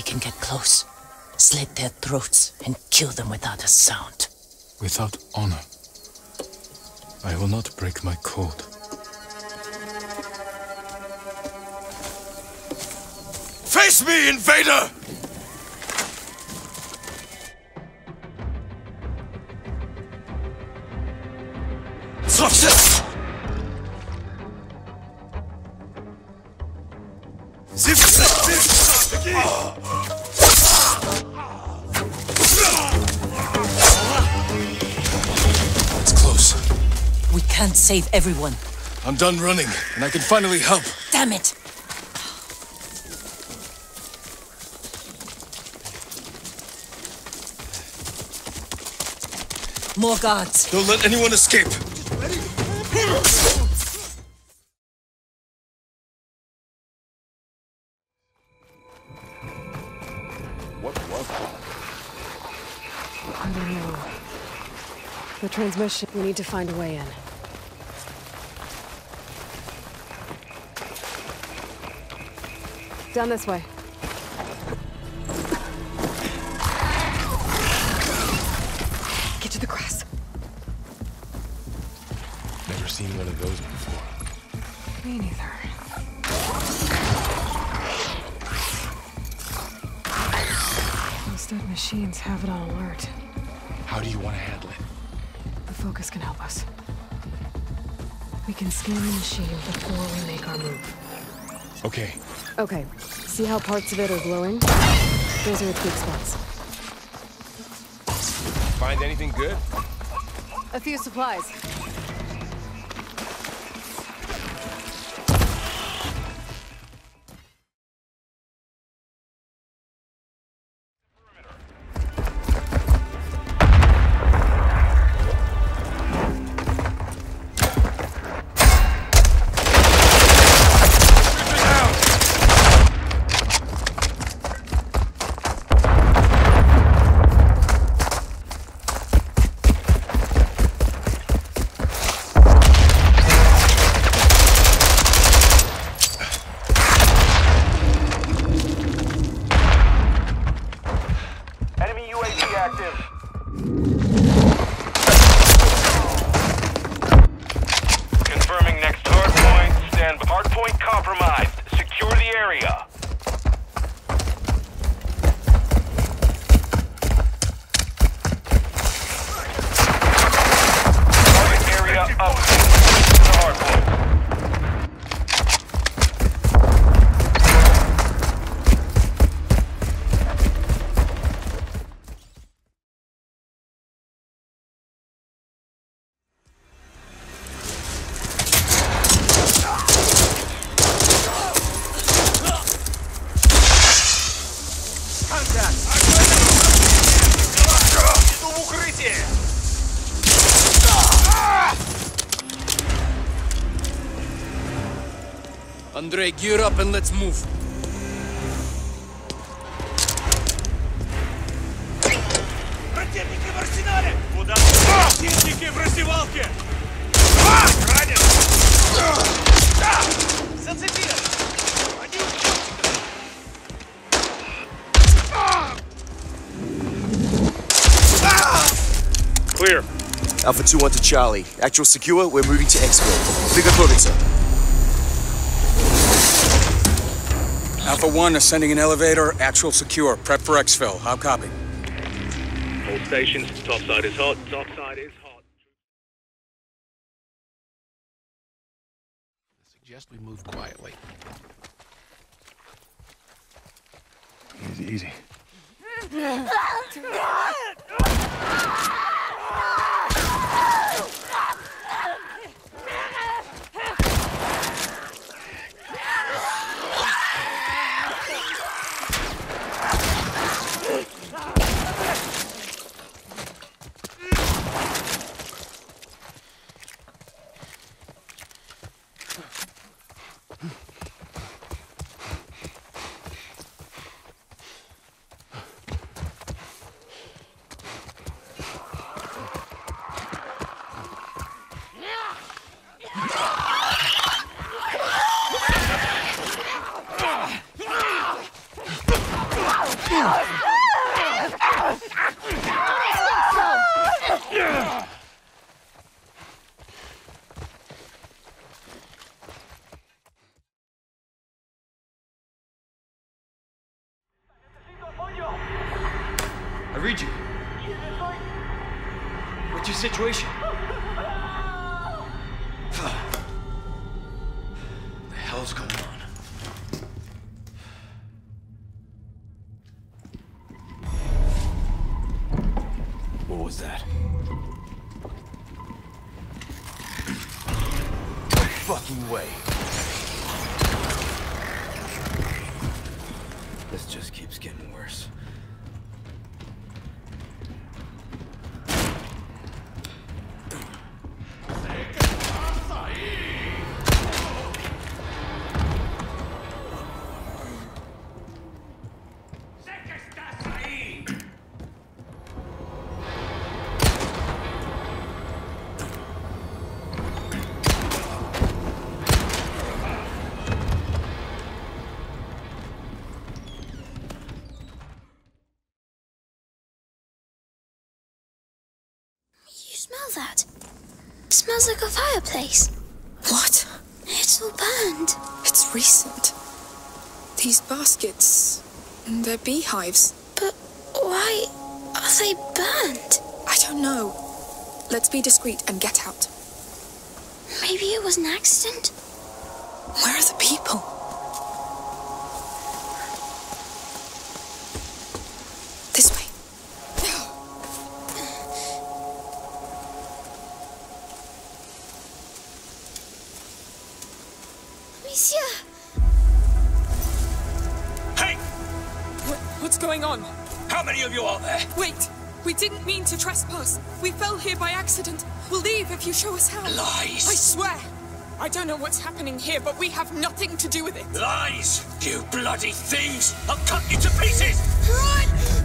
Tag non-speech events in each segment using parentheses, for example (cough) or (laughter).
we can get close, slit their throats, and kill them without a sound. Without honor. I will not break my code. Face me, invader! Zopsis! It's can't save everyone. I'm done running, and I can finally help. Damn it! More guards. Don't let anyone escape. What was? I don't know. The transmission. We need to find a way in. Down this way. Get to the grass. Never seen one of those before. Me neither. Those dead machines have it on alert. How do you want to handle it? The focus can help us. We can scan the machine before we make our move. Okay, Okay, see how parts of it are glowing? Those are its weak spots. Find anything good? A few supplies. Active. Andre, gear up and let's move. Противники в арсенале! Куда? Противники в раздевалке! Ранен! Зацепил! Они у чертиков! Clear. Alpha 2 1 to Charlie. Actual secure, we're moving to exfil. Приготовиться. Alpha 1 ascending an elevator, actual secure. Prep for exfil. How copy? All stations. Top side is hot. Top side is hot. I Suggest we move quietly. Easy, easy. (laughs) situation? the hell's going on? What was that? No fucking way. This just keeps getting worse. Smell that? It smells like a fireplace. What? It's all burned. It's recent. These baskets. They're beehives. But why are they burned? I don't know. Let's be discreet and get out. Maybe it was an accident? Where are the people? Monsieur! Hey! What, what's going on? How many of you are there? Wait! We didn't mean to trespass. We fell here by accident. We'll leave if you show us how. Lies. I swear. I don't know what's happening here, but we have nothing to do with it. Lies! You bloody thieves! I'll cut you to pieces! Run!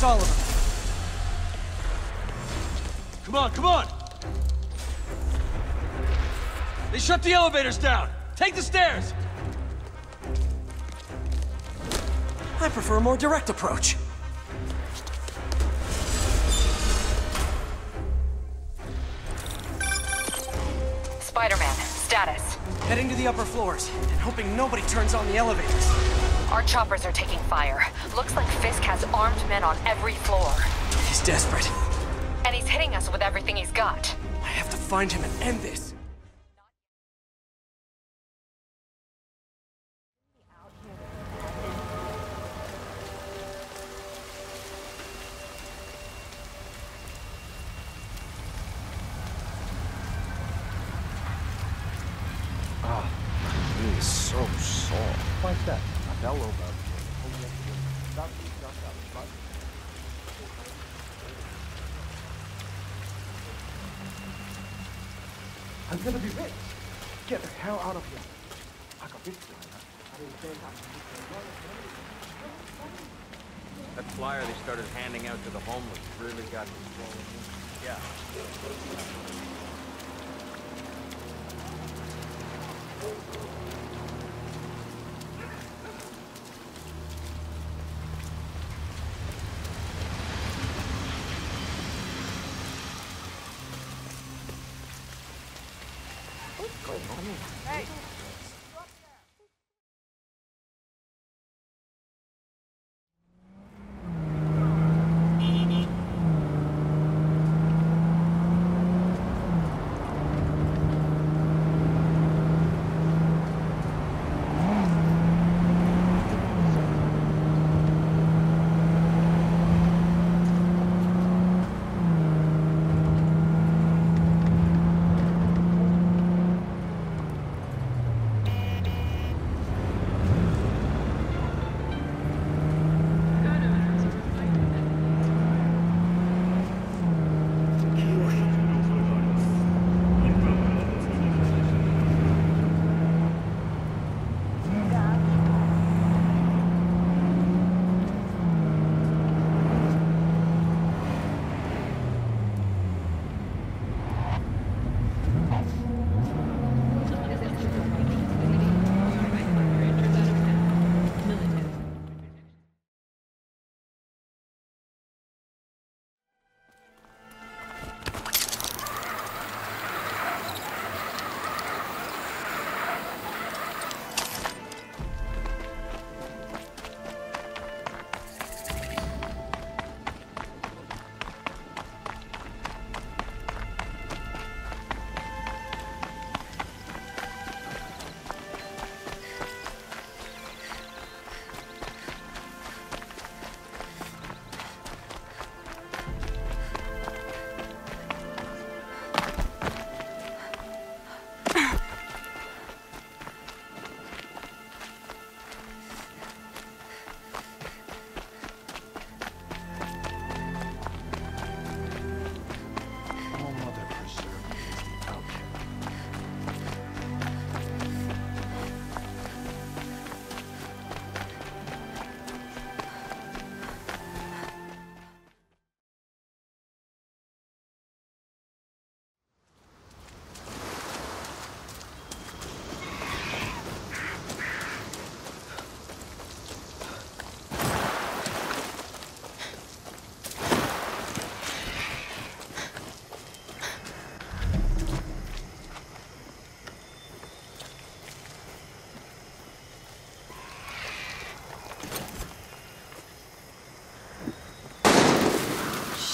That's all of them. Come on, come on! They shut the elevators down! Take the stairs! I prefer a more direct approach. Spider-Man, status. Heading to the upper floors and hoping nobody turns on the elevators. Our choppers are taking fire. Looks like Fisk has armed men on every floor. He's desperate. And he's hitting us with everything he's got. I have to find him and end this. I'm gonna be rich. Get the hell out of here. I got this guy. That flyer they started handing out to the homeless really got me swollen. Yeah. Hey! Oh,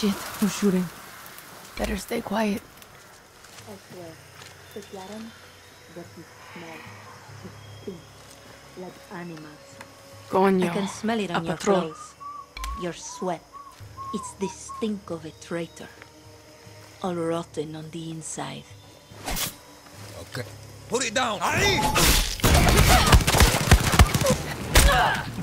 Shit, who's shooting? Better stay quiet. I swear, the Garen, that you smell, it stinks like animals. Coño, I can smell it a on your patrol. clothes, your sweat. It's the stink of a traitor, all rotten on the inside. Okay. Put it down. Ahí! (laughs)